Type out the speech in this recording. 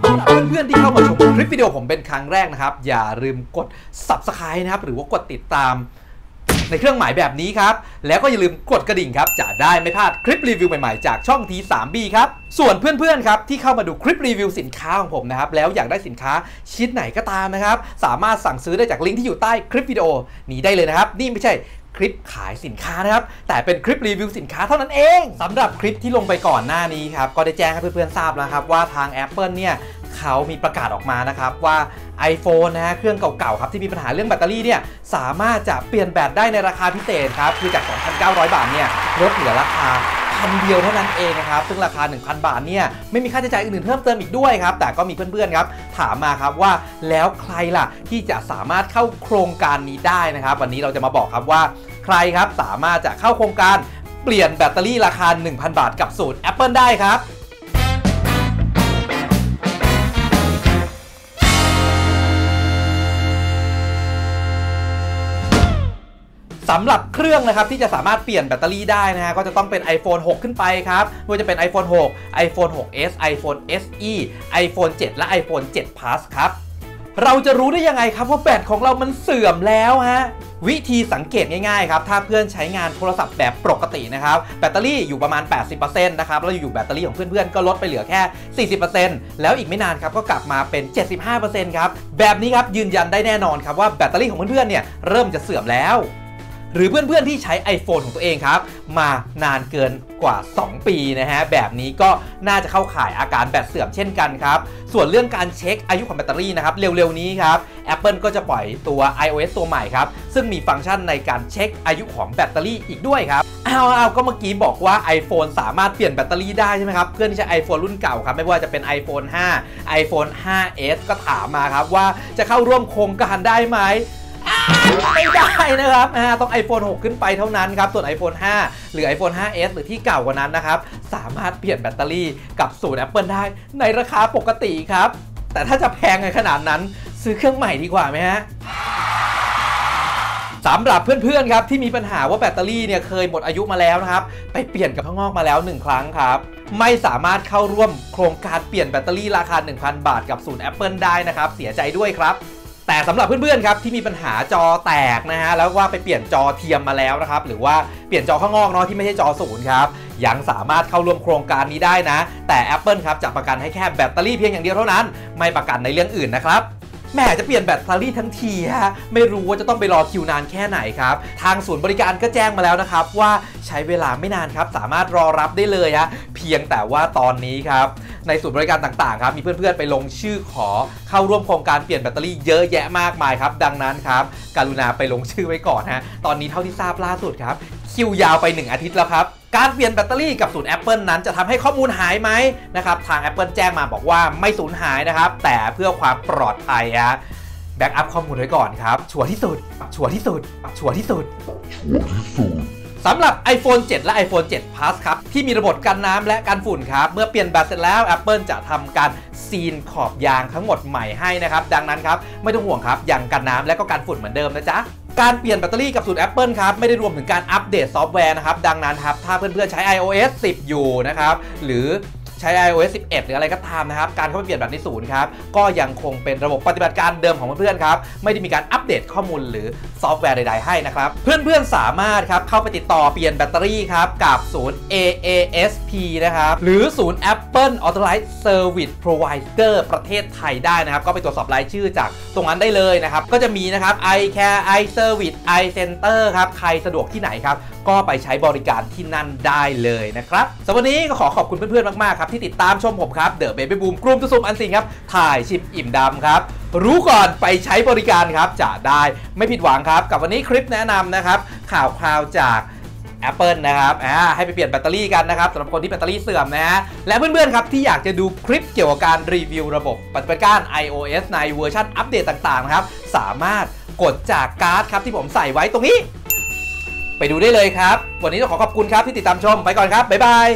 เพื่อนๆที่เข้ามาชมคลิปวิดีโอผมเป็นครั้งแรกนะครับ อย่าลืมกด subscribe นะครับ หรือว่ากดติดตามในเครื่องหมายแบบนี้ครับ แล้วก็อย่าลืมกดกระดิ่งครับ จะได้ไม่พลาดคลิปรีวิวใหม่ๆ จากช่อง T3B ครับ ส่วนเพื่อนๆครับที่เข้ามาดูคลิปรีวิวสินค้าของผมนะครับ แล้วอยากได้สินค้าชิ้นไหนก็ตามนะครับ สามารถสั่งซื้อได้จากลิงก์ที่อยู่ใต้คลิปวิดีโอนี้ได้เลยนะครับ นี่ไม่ใช่ คลิปขายสินค้านะครับ แต่เป็นคลิปรีวิวสินค้าเท่านั้นเองสำหรับคลิปที่ลงไปก่อนหน้านี้ครับ ก็ได้แจ้งให้เพื่อนๆทราบแล้วครับ ว่าทาง Apple เนี่ยเขามีประกาศออกมานะครับว่า iPhone นะฮะเครื่องเก่าๆครับที่มีปัญหาเรื่องแบตเตอรี่เนี่ยสามารถจะเปลี่ยนแบตได้ในราคาพิเศษครับคือจาก 2,900 บาทเนี่ยลดเหลือราคา พันเดียวเท่านั้นเองนะครับ ซึ่งราคา 1,000 บาทเนี่ยไม่มีค่าใช้จ่ายอื่นๆเพิ่มเติมอีกด้วยครับ แต่ก็มีเพื่อนๆครับถามมาครับว่าแล้วใครล่ะที่จะสามารถเข้าโครงการนี้ได้นะครับ วันนี้เราจะมาบอกครับว่าใครครับสามารถจะเข้าโครงการเปลี่ยนแบตเตอรี่ราคา 1,000 บาทกับสูตร Apple ได้ครับ สำหรับเครื่องนะครับที่จะสามารถเปลี่ยนแบตเตอรี่ได้นะฮะก็จะต้องเป็น iPhone 6 ขึ้นไปครับไม่ว่าจะเป็น iPhone 6 iPhone 6s iPhone SE iPhone 7 และ iPhone 7 Plus ครับเราจะรู้ได้ยังไงครับว่าแบตของเรามันเสื่อมแล้วฮะวิธีสังเกตง่ายๆครับถ้าเพื่อนใช้งานโทรศัพท์แบบปกตินะครับแบตเตอรี่อยู่ประมาณ 80%นะครับแล้วอยู่แบตเตอรี่ของเพื่อนๆ ก็ลดไปเหลือแค่ 40%แล้วอีกไม่นานครับก็กลับมาเป็น 75%ครับแบบนี้ครับยืนยันได้แน่นอนครับว่าแบตเตอรี่ของเพื่อนๆเนี่ยเริ่มจะเสื่อมแล้ว หรือเพื่อนๆที่ใช้ iPhone ของตัวเองครับ มานานเกินกว่า 2 ปีนะฮะ แบบนี้ก็น่าจะเข้าข่ายอาการแบตเสื่อมเช่นกันครับ ส่วนเรื่องการเช็คอายุของแบตเตอรี่นะครับ เร็วๆนี้ครับ Apple ก็จะปล่อยตัว iOS ตัวใหม่ครับ ซึ่งมีฟังก์ชันในการเช็คอายุของแบตเตอรี่อีกด้วยครับเอาเอาก็เมื่อกี้บอกว่า iPhone สามารถเปลี่ยนแบตเตอรี่ได้ใช่ไหมครับ เพื่อนที่ใช้ iPhone รุ่นเก่าครับ ไม่ว่าจะเป็น iPhone 5 iPhone 5s ก็ถามมาครับว่าจะเข้าร่วมโครงการได้ไหม ไม่ได้นะครับต้อง iPhone 6 ขึ้นไปเท่านั้นครับ ส่วน iPhone 5 หรือ iPhone 5s หรือที่เก่ากว่านั้นนะครับ สามารถเปลี่ยนแบตเตอรี่กับสูตร Apple ได้ในราคาปกติครับ แต่ถ้าจะแพงในขนาดนั้น ซื้อเครื่องใหม่ดีกว่าไหมฮะสำหรับเพื่อนๆครับที่มีปัญหาว่าแบตเตอรี่เนี่ยเคยหมดอายุมาแล้วนะครับ ไปเปลี่ยนกับข้างนอกมาแล้ว 1 ครั้งครับ ไม่สามารถเข้าร่วมโครงการเปลี่ยนแบตเตอรี่ราคา 1,000 บาทกับสูตร Apple ได้นะครับ เสียใจด้วยครับ แต่สำหรับเพื่อนๆครับที่มีปัญหาจอแตกนะฮะแล้วว่าไปเปลี่ยนจอเทียมมาแล้วนะครับหรือว่าเปลี่ยนจอข้างนอกเนาะที่ไม่ใช่จอศูนย์ครับยังสามารถเข้าร่วมโครงการนี้ได้นะ แต่ Apple ครับจะประกันให้แค่แบตเตอรี่เพียงอย่างเดียวเท่านั้น ไม่ประกันในเรื่องอื่นนะครับแหมจะเปลี่ยนแบตเตอรี่ทั้งทีฮะไม่รู้ว่าจะต้องไปรอคิวนานแค่ไหนครับ ทางศูนย์บริการก็แจ้งมาแล้วนะครับ ว่าใช้เวลาไม่นานครับ สามารถรอรับได้เลยฮะเพียงแต่ว่าตอนนี้ครับ ในศูนย์บริการต่างๆครับมีเพื่อนๆไปลงชื่อขอเข้าร่วมโครงการเปลี่ยนแบตเตอรี่เยอะแยะมากมายครับ ดังนั้นครับการุณาไปลงชื่อไว้ก่อนฮะตอนนี้เท่าที่ทราบล่าสุดครับคิวยาวไป 1 อาทิตย์แล้วครับการเปลี่ยนแบตเตอรี่กับศูนย์ Apple นั้นจะทำให้ข้อมูลหายไหมนะครับทาง Apple แจ้งมาบอกว่าไม่สูญหายนะครับ แต่เพื่อความปลอดภัยฮะ backup ข้อมูลไว้ก่อนครับ ชัวร์ที่สุด ชัวร์ที่สุด ชัวร์ที่สุดชัวร์ที่สุด สำหรับ iPhone 7 และ iPhone 7 Plus ครับ ที่มีระบบกันน้ำและกันฝุ่นครับ เมื่อเปลี่ยนแบตเสร็จแล้ว Apple จะทำการซีลขอบยางทั้งหมดใหม่ให้นะครับ ดังนั้นครับ ไม่ต้องห่วงครับ ยังกันน้ำและก็กันฝุ่นเหมือนเดิมนะจ๊ะการเปลี่ยนแบตเตอรี่กับสูตร Apple ครับ ไม่ได้รวมถึงการอัปเดตซอฟต์แวร์นะครับ ดังนั้นครับ ถ้าเพื่อนๆใช้ iOS 10 อยู่นะครับ หรือ ใช้ iOS 11 หรืออะไรก็ตามนะครับ การเข้าไปเปลี่ยนแบตในศูนย์ครับ ก็ยังคงเป็นระบบปฏิบัติการเดิมของเพื่อนๆครับ ไม่ได้มีการอัปเดตข้อมูลหรือซอฟต์แวร์ใดๆให้นะครับ เพื่อนๆสามารถครับเข้าไปติดต่อเปลี่ยนแบตเตอรี่ครับกับศูนย์ AASP นะครับ หรือศูนย์ Apple Authorized Service Provider ประเทศไทยได้นะครับ ก็ไปตรวจสอบรายชื่อจากตรงนั้นได้เลยนะครับ ก็จะมีนะครับ iCare iService iCenter ครับ ใครสะดวกที่ไหนครับ ก็ไปใช้บริการที่นั่นได้เลยนะครับสำหรับวันนี้ก็ขอขอบคุณเพื่อนๆมากๆครับที่ติดตามชมผมครับ The Baby Boom กลุ่มตุสุมอันสิงครับถ่ายชิปอิ่มดำครับรู้ก่อนไปใช้บริการครับจะได้ไม่ผิดหวังครับ กับวันนี้คลิปแนะนำนะครับ ข่าวคราวจาก Apple นะครับให้ไปเปลี่ยนแบตเตอรี่กันนะครับสำหรับคนที่แบตเตอรี่เสื่อมนะฮะและเพื่อนๆครับที่อยากจะดูคลิปเกี่ยวกับการรีวิวระบบปฏิบัติการ iOS ในเวอร์ชันอัปเดตต่างๆนะครับสามารถกดจากการ์ดครับที่ผมใส่ไว้ตรงนี้ ไปดูได้เลยครับ วันนี้ต้องขอขอบคุณครับที่ติดตามชมไปก่อนครับบ๊ายบาย